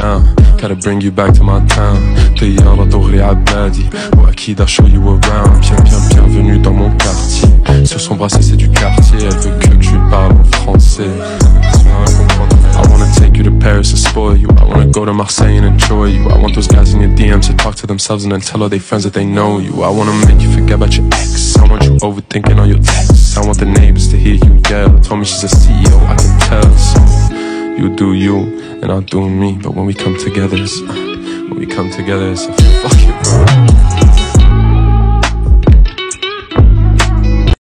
down Gotta bring you back to my town طيارة دغري عبادي وأكيد I'll show you around Bien bien bienvenue dans mon quartier Sur son bracelet c'est du quartier Elle veut que, que je lui parle en français I wanna take you to Paris and spoil you I wanna go to Marseille and enjoy you I want those guys in your DMs to talk to themselves and then tell all their friends that they know you I wanna make you forget about your ex I want you overthinking all your texts I want the neighbors to hear you yell Told me she's a CEO, I can tell So you do you and I'll do me But when we come together, it's, when we come together, it's a fucking